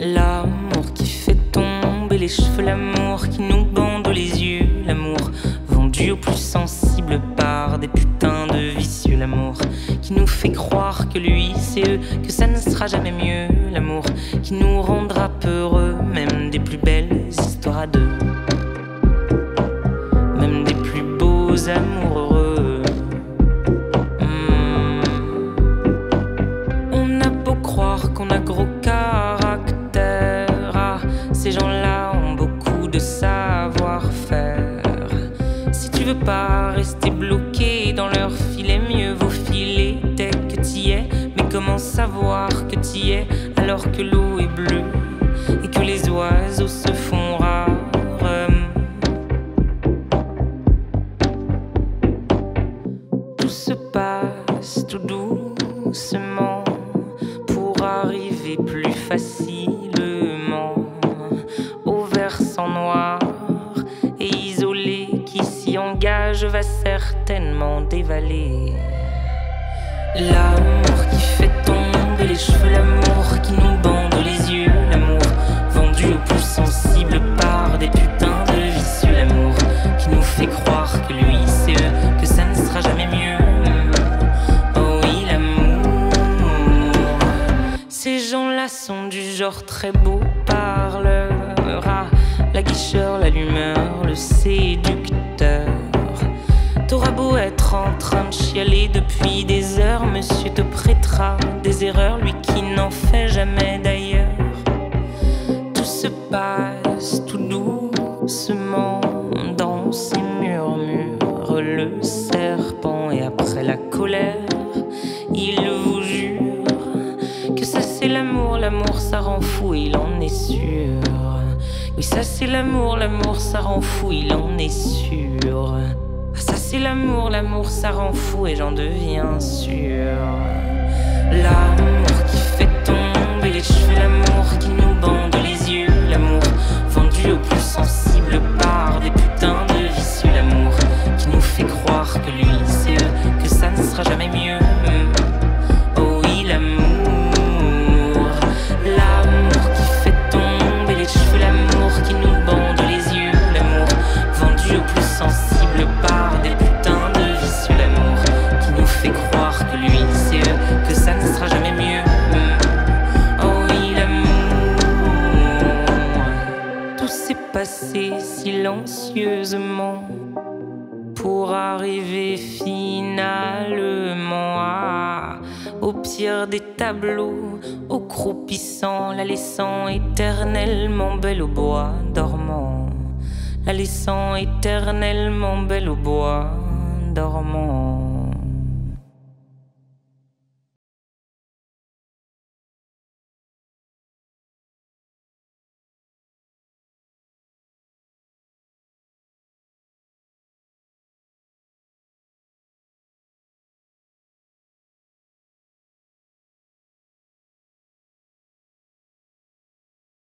L'amour qui fait tomber les cheveux, l'amour qui nous bande les yeux, l'amour vendu au plus sensible par des putains de vicieux, l'amour qui nous fait croire que lui c'est eux, que ça ne sera jamais mieux, l'amour qui nous rendra peureux, même des plus belles histoires à deux, même des plus beaux amours heureux. Hmm. On a beau croire qu'on a gros veux pas rester bloqué dans leur filet, mieux vaut filer dès que t'y es. Mais comment savoir que t'y es alors que l'eau est bleue et que les oiseaux se font rares? Tout se passe tout doucement pour arriver plus facilement engage va certainement dévaler. L'amour qui fait tomber les cheveux, l'amour qui nous bande les yeux, l'amour vendu au plus sensible par des putains de vicieux, l'amour qui nous fait croire que lui c'est eux, que ça ne sera jamais mieux. Oh oui, l'amour. Ces gens-là sont du genre très beau parleur. Ah, la guicheur, l'allumeur, le séducteur. Chialer depuis des heures, monsieur te prêtera des erreurs, lui qui n'en fait jamais d'ailleurs. Tout se passe tout doucement dans ces murmures. Le serpent et après la colère, il vous jure que ça c'est l'amour, l'amour ça rend fou, il en est sûr. Oui, ça c'est l'amour, l'amour ça rend fou, il en est sûr. C'est l'amour, l'amour ça rend fou et j'en deviens sûr. L'amour silencieusement pour arriver finalement à, au pire des tableaux, au croupissant, la laissant éternellement belle au bois dormant, la laissant éternellement belle au bois dormant.